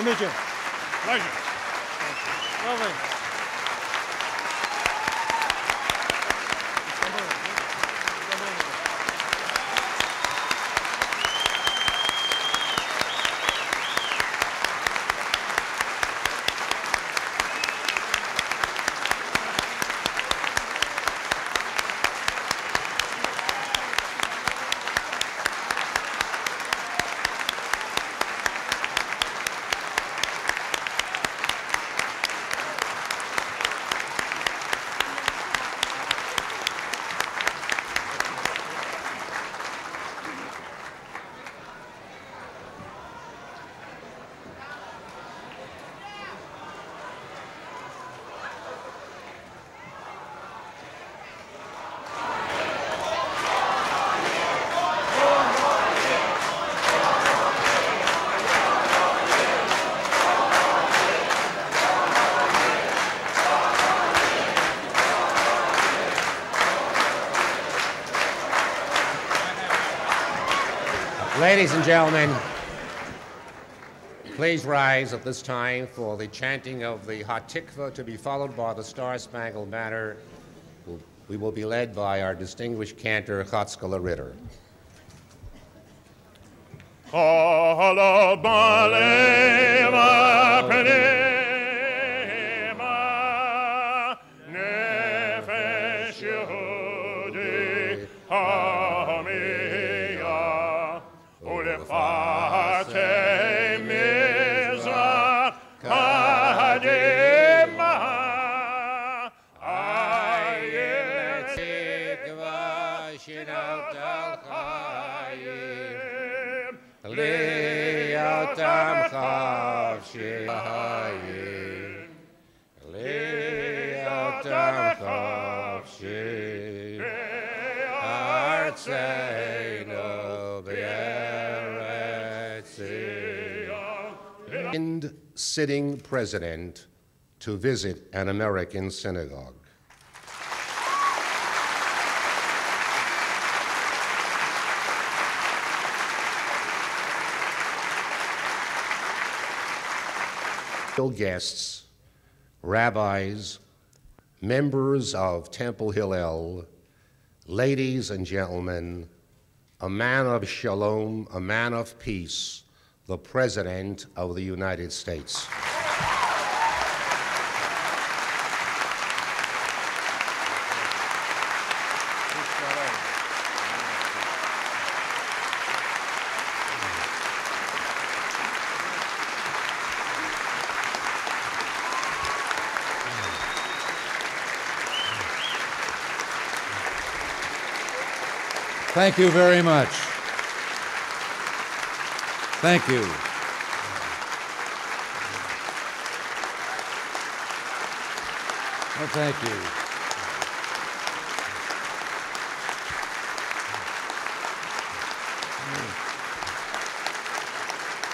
To meet you. Pleasure. Lovely. Ladies and gentlemen, please rise at this time for the chanting of the Hatikva to be followed by the Star Spangled Banner. We will be led by our distinguished cantor, Chatzkala Ritter. Pnema, sitting president to visit an American synagogue. Guests, rabbis, members of Temple Hillel, ladies and gentlemen, a man of shalom, a man of peace, the President of the United States. Thank you very much. Thank you. Well, thank you.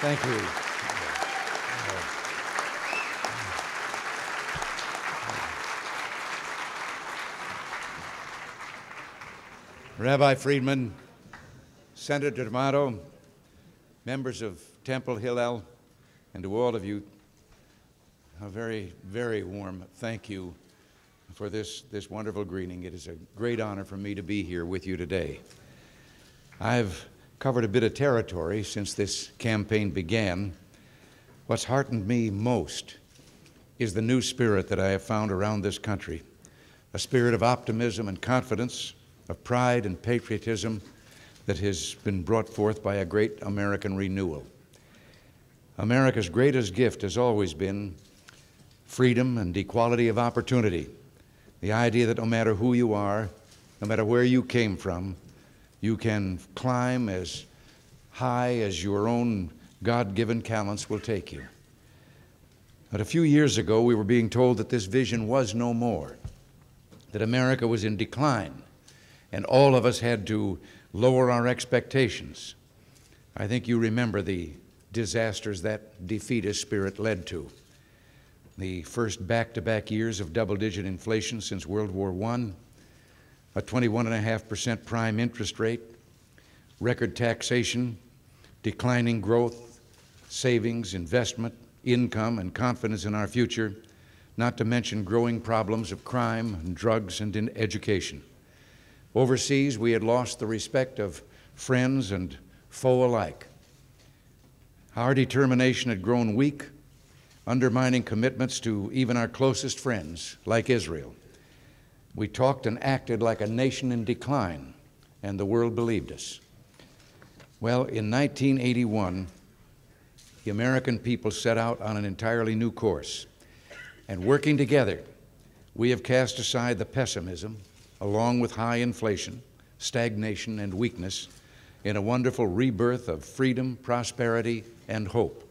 Thank you. Rabbi Friedman, Senator D'Amato, members of Temple Hillel, and to all of you, a very, very warm thank you for this, this wonderful greeting. It is a great honor for me to be here with you today. I've covered a bit of territory since this campaign began. What's heartened me most is the new spirit that I have found around this country a spirit of optimism and confidence, of pride and patriotism that has been brought forth by a great American renewal. America's greatest gift has always been freedom and equality of opportunity. The idea that no matter who you are, no matter where you came from, you can climb as high as your own God given talents will take you. But a few years ago, we were being told that this vision was no more, that America was in decline, and all of us had to lower our expectations. I think you remember the disasters that defeatist spirit led to. The first back to back years of double digit inflation since World War I, a 21.5% prime interest rate, record taxation, declining growth, savings, investment, income, and confidence in our future, not to mention growing problems of crime and drugs and in education. Overseas, we had lost the respect of friends and foe alike. Our determination had grown weak, undermining commitments to even our closest friends, like Israel. We talked and acted like a nation in decline, and the world believed us. Well, in 1981, the American people set out on an entirely new course. And working together, we have cast aside the pessimism, along with high inflation, stagnation, and weakness, in a wonderful rebirth of freedom, prosperity, and hope.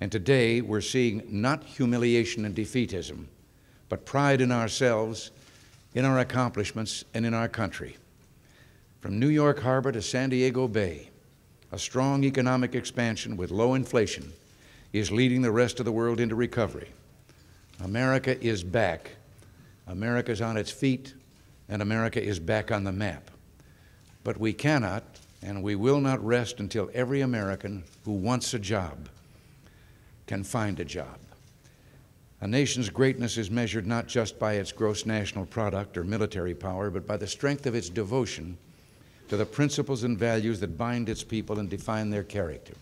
And today we're seeing not humiliation and defeatism, but pride in ourselves, in our accomplishments, and in our country. From New York Harbor to San Diego Bay, a strong economic expansion with low inflation is leading the rest of the world into recovery. America is back. America is on its feet, and America is back on the map. But we cannot and we will not rest until every American who wants a job can find a job. A nation's greatness is measured not just by its gross national product or military power, but by the strength of its devotion to the principles and values that bind its people and define their character.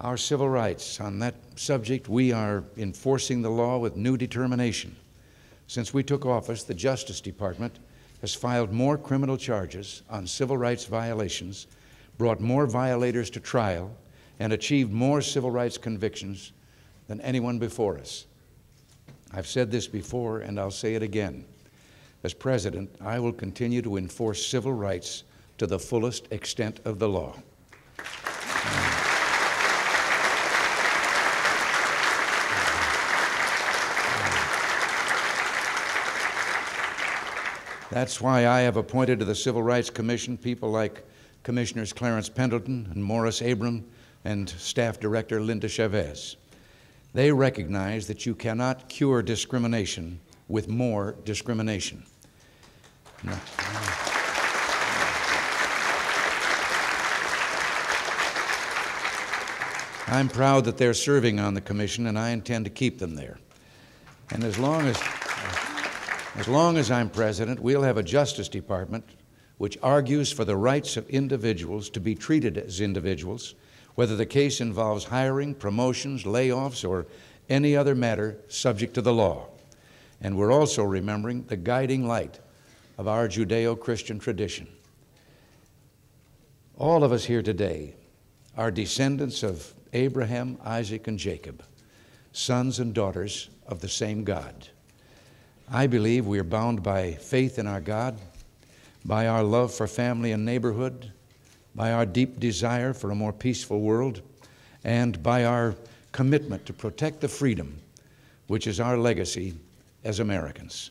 Our civil rights, on that subject, we are enforcing the law with new determination. Since we took office, the Justice Department has filed more criminal charges on civil rights violations, brought more violators to trial, and achieved more civil rights convictions than anyone before us. I've said this before, and I'll say it again. As president, I will continue to enforce civil rights to the fullest extent of the law. That's why I have appointed to the Civil Rights Commission people like Commissioners Clarence Pendleton and Morris Abram and Staff Director Linda Chavez. They recognize that you cannot cure discrimination with more discrimination. No. I'm proud that they're serving on the commission, and I intend to keep them there. And as long as as long as I'm president, we'll have a Justice Department which argues for the rights of individuals to be treated as individuals, whether the case involves hiring, promotions, layoffs, or any other matter subject to the law. And we're also remembering the guiding light of our Judeo Christian tradition. All of us here today are descendants of Abraham, Isaac, and Jacob, sons and daughters of the same God. I believe we are bound by faith in our God, by our love for family and neighborhood, by our deep desire for a more peaceful world, and by our commitment to protect the freedom which is our legacy as Americans.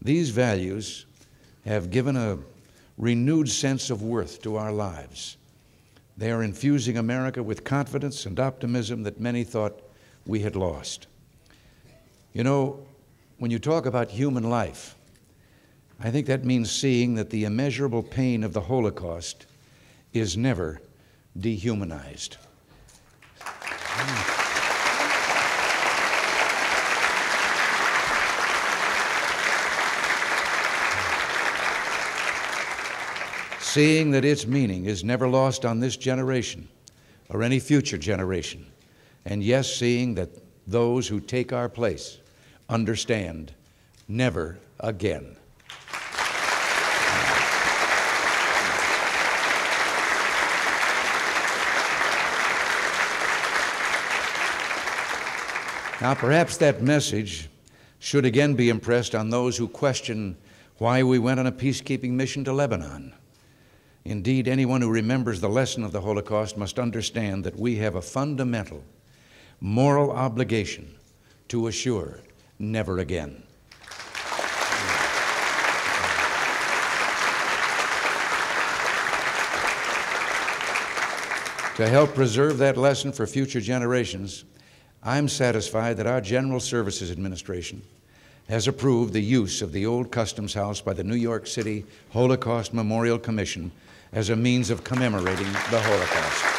These values have given a renewed sense of worth to our lives. They are infusing America with confidence and optimism that many thought we had lost. You know, when you talk about human life, I think that means seeing that the immeasurable pain of the Holocaust is never dehumanized. Seeing that its meaning is never lost on this generation or any future generation. And yes, seeing that those who take our place understand never again. Now, perhaps that message should again be impressed on those who question why we went on a peacekeeping mission to Lebanon. Indeed, anyone who remembers the lesson of the Holocaust must understand that we have a fundamental moral obligation to assure never again. to help preserve that lesson for future generations, I'm satisfied that our General Services Administration has approved the use of the old Customs House by the New York City Holocaust Memorial Commission as a means of commemorating the Holocaust.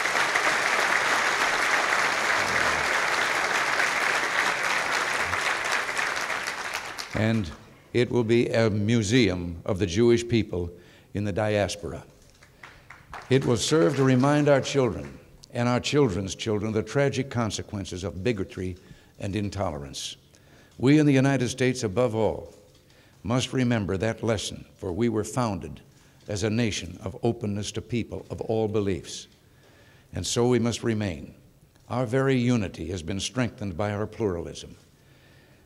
And it will be a museum of the Jewish people in the diaspora. It will serve to remind our children and our children's children the tragic consequences of bigotry and intolerance. We in the United States, above all, must remember that lesson, for we were founded as a nation of openness to people of all beliefs. And so we must remain. Our very unity has been strengthened by our pluralism.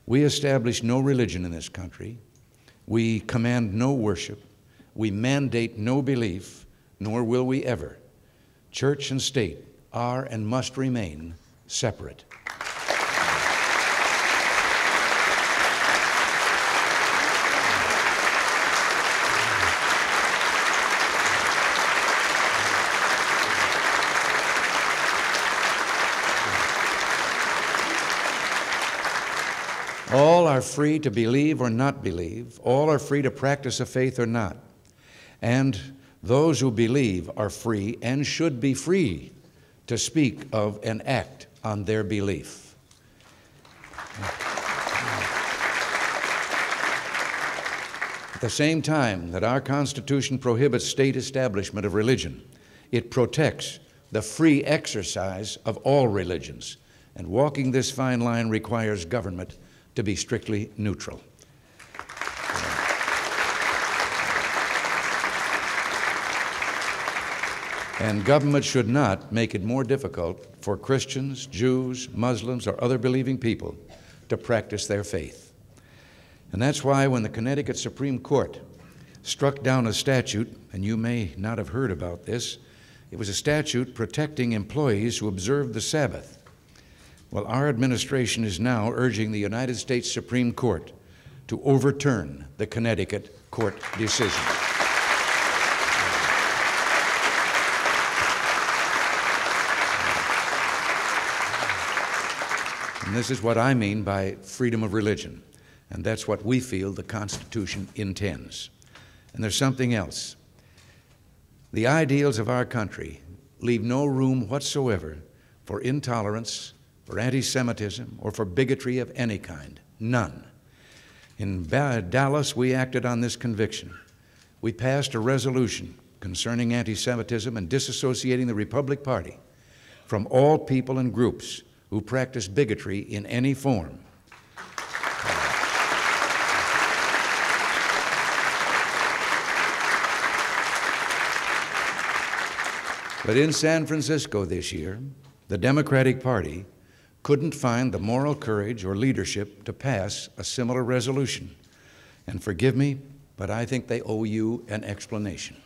We establish no religion in this country. We command no worship. We mandate no belief, nor will we ever. Church and state are and must remain separate. All are free to believe or not believe. All are free to practice a faith or not. And those who believe are free and should be free to speak of and act on their belief. At the same time that our Constitution prohibits state establishment of religion, it protects the free exercise of all religions. And walking this fine line requires government to be strictly neutral. And government should not make it more difficult for Christians, Jews, Muslims, or other believing people to practice their faith. And that's why when the Connecticut Supreme Court struck down a statute, and you may not have heard about this, it was a statute protecting employees who observed the Sabbath. Well, our administration is now urging the United States Supreme Court to overturn the Connecticut court decision. And this is what I mean by freedom of religion. And that's what we feel the Constitution intends. And there's something else. The ideals of our country leave no room whatsoever for intolerance, for anti Semitism, or for bigotry of any kind. None. In Dallas, we acted on this conviction. We passed a resolution concerning anti Semitism and disassociating the Republic Party from all people and groups who practice bigotry in any form. But in San Francisco this year, the Democratic Party couldn't find the moral courage or leadership to pass a similar resolution. And forgive me, but I think they owe you an explanation.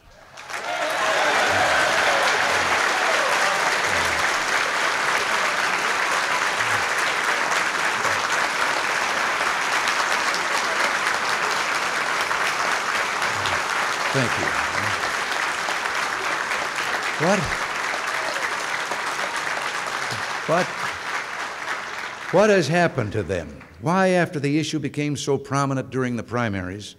Thank you. What? What? What has happened to them? Why, after the issue became so prominent during the primaries,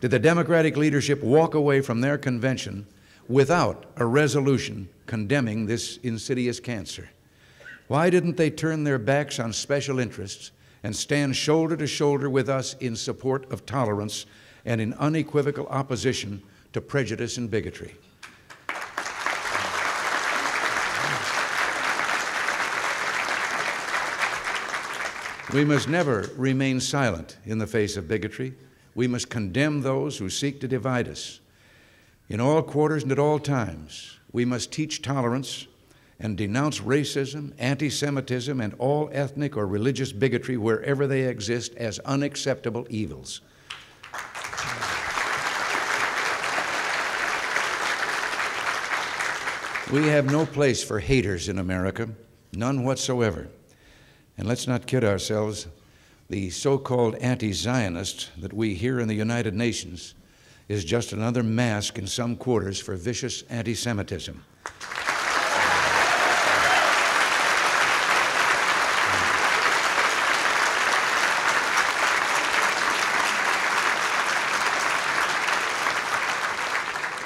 did the Democratic leadership walk away from their convention without a resolution condemning this insidious cancer? Why didn't they turn their backs on special interests and stand shoulder to shoulder with us in support of tolerance and in unequivocal opposition to prejudice and bigotry. We must never remain silent in the face of bigotry. We must condemn those who seek to divide us. In all quarters and at all times, we must teach tolerance and denounce racism, anti Semitism, and all ethnic or religious bigotry wherever they exist as unacceptable evils. We have no place for haters in America, none whatsoever. And let's not kid ourselves. The so called anti Zionist that we hear in the United Nations is just another mask in some quarters for vicious anti Semitism.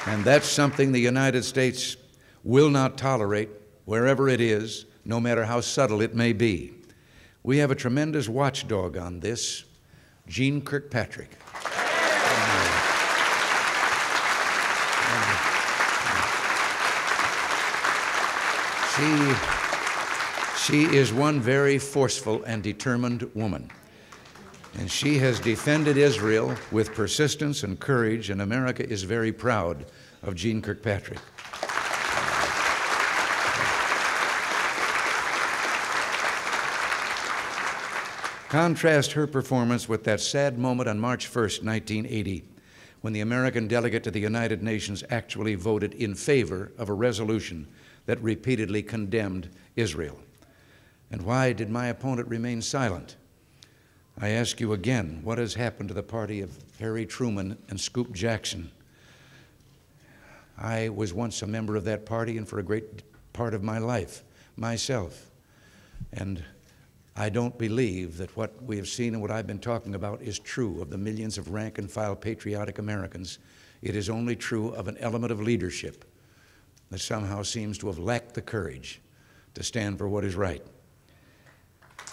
And that's something the United States will not tolerate wherever it is, no matter how subtle it may be. We have a tremendous watchdog on this. Jeane Kirkpatrick. She, she is one very forceful and determined woman. And she has defended Israel with persistence and courage, and America is very proud of Jeane Kirkpatrick. Contrast her performance with that sad moment on March 1st, 1980, when the American delegate to the United Nations actually voted in favor of a resolution that repeatedly condemned Israel. And why did my opponent remain silent? I ask you again, what has happened to the party of Harry Truman and Scoop Jackson? I was once a member of that party and for a great part of my life, myself. And I don't believe that what we have seen and what I've been talking about is true of the millions of rank and file patriotic Americans. It is only true of an element of leadership that somehow seems to have lacked the courage to stand for what is right.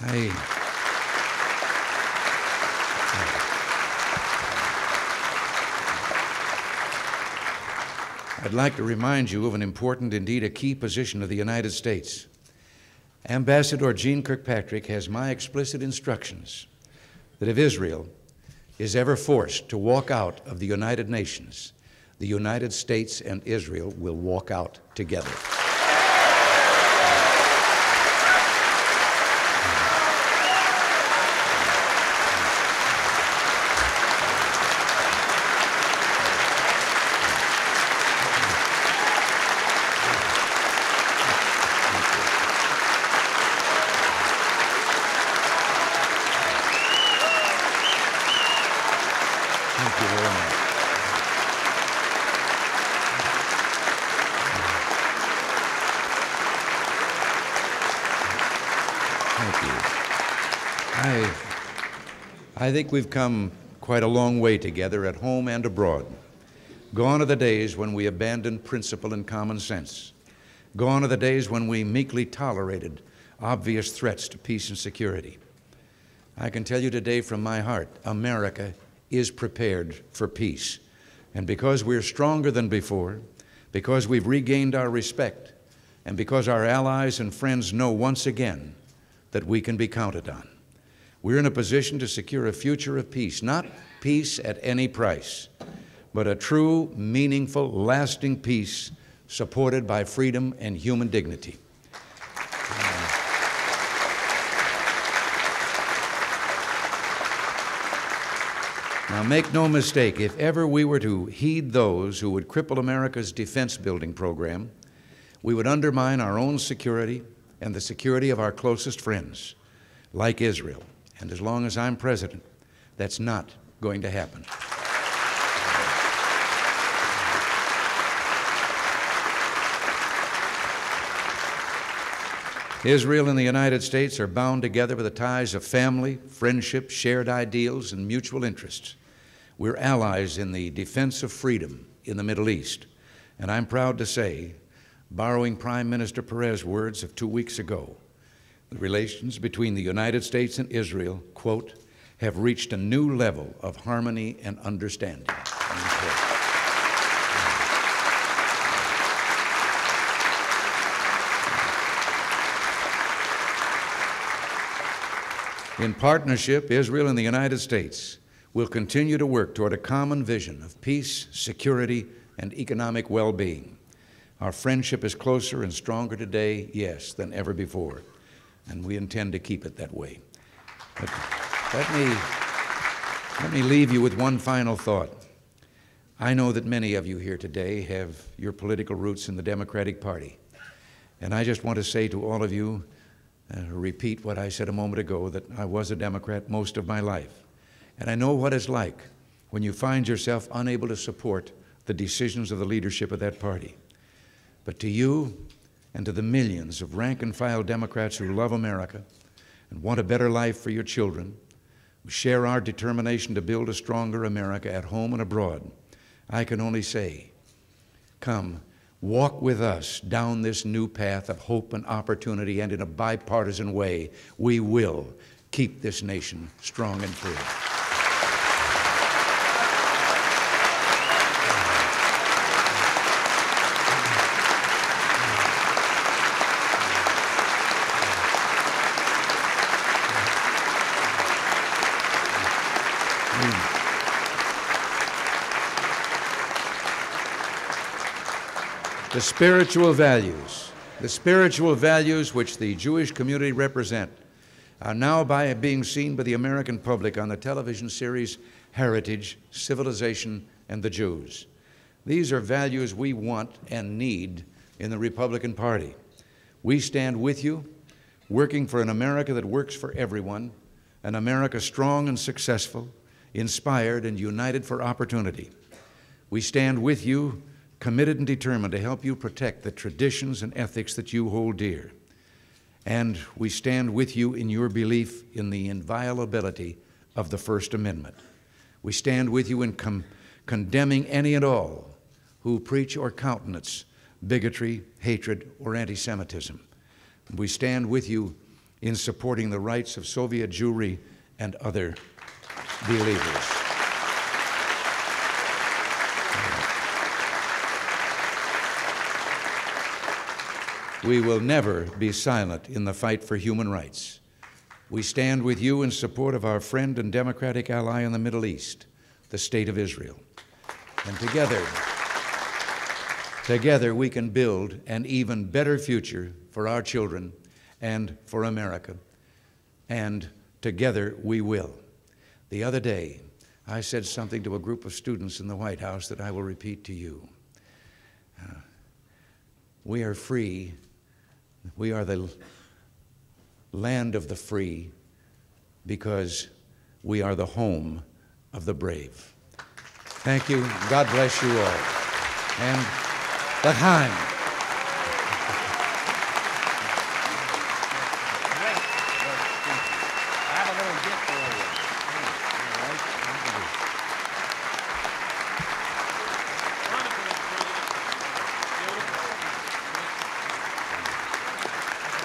I, I'd like to remind you of an important, indeed a key position of the United States. Ambassador Jeane Kirkpatrick has my explicit instructions that if Israel is ever forced to walk out of the United Nations, the United States and Israel will walk out together. Thank you very much. Thank you. I, I think we've come quite a long way together at home and abroad. Gone are the days when we abandoned principle and common sense. Gone are the days when we meekly tolerated obvious threats to peace and security. I can tell you today from my heart America is prepared for peace. And because we're stronger than before, because we've regained our respect, and because our allies and friends know once again that we can be counted on, we're in a position to secure a future of peace, not peace at any price, but a true, meaningful, lasting peace supported by freedom and human dignity. Now, make no mistake, if ever we were to heed those who would cripple America's defense building program, we would undermine our own security and the security of our closest friends, like Israel. And as long as I'm president, that's not going to happen. Israel and the United States are bound together by the ties of family, friendship, shared ideals, and mutual interests. We're allies in the defense of freedom in the Middle East. And I'm proud to say, borrowing Prime Minister Peres's words of two weeks ago, relations between the United States and Israel, quote, have reached a new level of harmony and understanding. In partnership, Israel and the United States will continue to work toward a common vision of peace, security, and economic well being. Our friendship is closer and stronger today, yes, than ever before, and we intend to keep it that way. But let me, let me leave you with one final thought. I know that many of you here today have your political roots in the Democratic Party. And I just want to say to all of you, uh, repeat what I said a moment ago, that I was a Democrat most of my life. And I know what it's like when you find yourself unable to support the decisions of the leadership of that party. But to you and to the millions of rank and file Democrats who love America and want a better life for your children, who share our determination to build a stronger America at home and abroad, I can only say, come, walk with us down this new path of hope and opportunity, and in a bipartisan way, we will keep this nation strong and free. Spiritual values, the spiritual values which the Jewish community represent, are now by being seen by the American public on the television series Heritage, Civilization, and the Jews. These are values we want and need in the Republican Party. We stand with you, working for an America that works for everyone, an America strong and successful, inspired and united for opportunity. We stand with you, committed and determined to help you protect the traditions and ethics that you hold dear. And we stand with you in your belief in the inviolability of the First Amendment. We stand with you in com- condemning any and all who preach or countenance bigotry, hatred, or anti Semitism. We stand with you in supporting the rights of Soviet Jewry and other believers. We will never be silent in the fight for human rights. We stand with you in support of our friend and democratic ally in the Middle East, the State of Israel. And together, together we can build an even better future for our children and for America. And together we will. The other day, I said something to a group of students in the White House that I will repeat to you. Uh, we are free. We are the land of the free because we are the home of the brave. Thank you. God bless you all. And L'chaim. I have a little gift for you.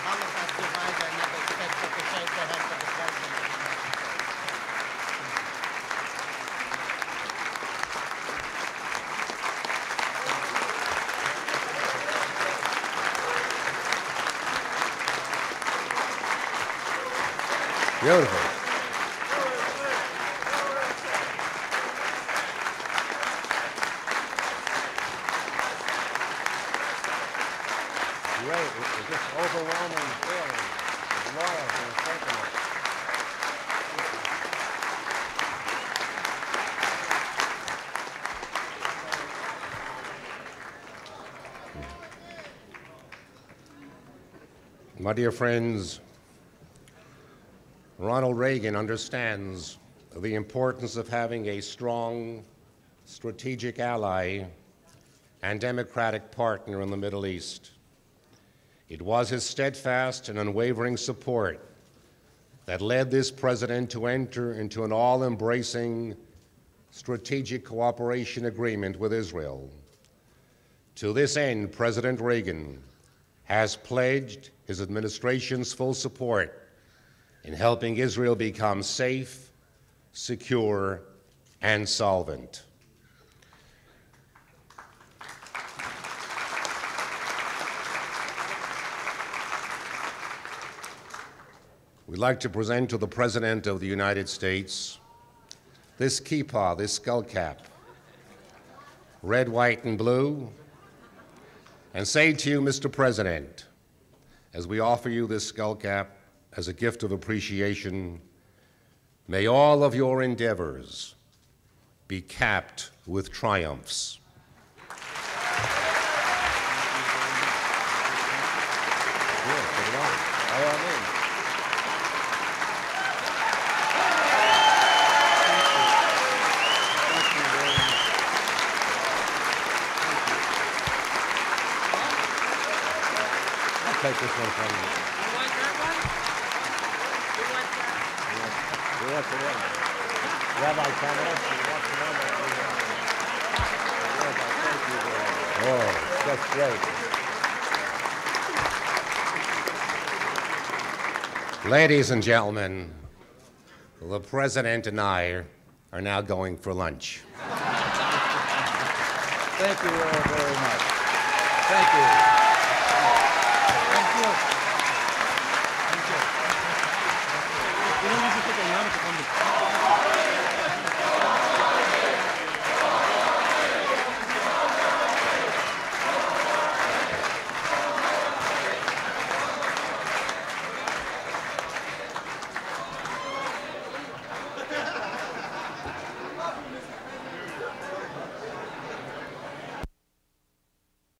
Holocaust survivor never expected to shake the hand of the president. Beautiful. Great. It- It's just overwhelming feeling of loyalty and sentiment. My dear friends, Ronald Reagan understands the importance of having a strong strategic ally and democratic partner in the Middle East. It was his steadfast and unwavering support that led this president to enter into an all embracing strategic cooperation agreement with Israel. To this end, President Reagan has pledged his administration's full support in helping Israel become safe, secure, and solvent. We'd like to present to the President of the United States this kippah, this skull cap, red, white, and blue, and say to you, Mr. President, as we offer you this skull cap as a gift of appreciation, may all of your endeavors be capped with triumphs. Take this one from you. You want that one? You want that? You want the one? Rabbi Kamenetsky, Rabbi, thank you. Oh, that's great. Ladies and gentlemen, the president and I are now going for lunch. Thank you all very much. Thank you. Thank you. Thank you. You